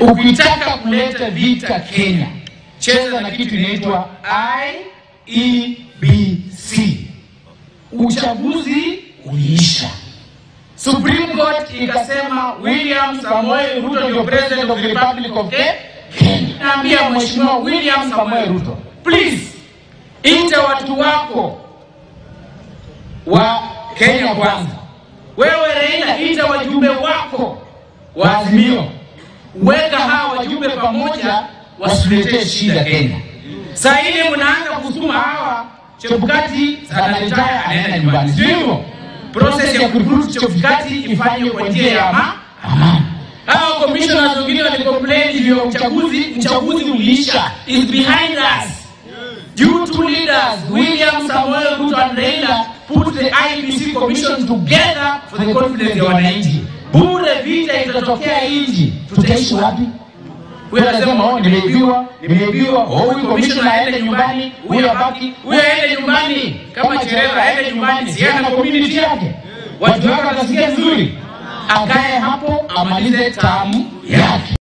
ukitaka kuleta vita Kenya, cheza na kitu inaitwa IEBC. Uchaguzi uliisha, Supreme Court ikasema William Samoei Ruto ndio president of the Republic of Ke- Kenya. Naambia Mheshimiwa William Samoei Ruto, please ita watu wako wa Kenya kwanza. Wewe Raila, ita wajumbe wako wa Azimio, weka hawa wajumbe pamoja, wasiletee shida Kenya. Saa ile mnaanza kusukuma hawa Chebukati anaretire anaenda nyumbani, sio hivyo? Process ya kurudi Chebukati ifanywe kwa njia ya ama- amani. Hawa commissioners wengine walicomplain juu ya uchaguzi, uchaguzi uliisha, is behind us. You two leaders, William Samuel Ruto and Raila, put the IEBC commission together for the confidence ya wananchi. Bure vita itatokea nchi, tutaishi wapi? Huyu anasema oh, nimeibiwa, nimeibiwa, oh, huyu komishona aende nyumbani, huyu abaki, huyu aende nyumbani. Kama Cherera aende nyumbani, si na community yake, watu wake watasikia vizuri, akae hapo amalize tamu yake.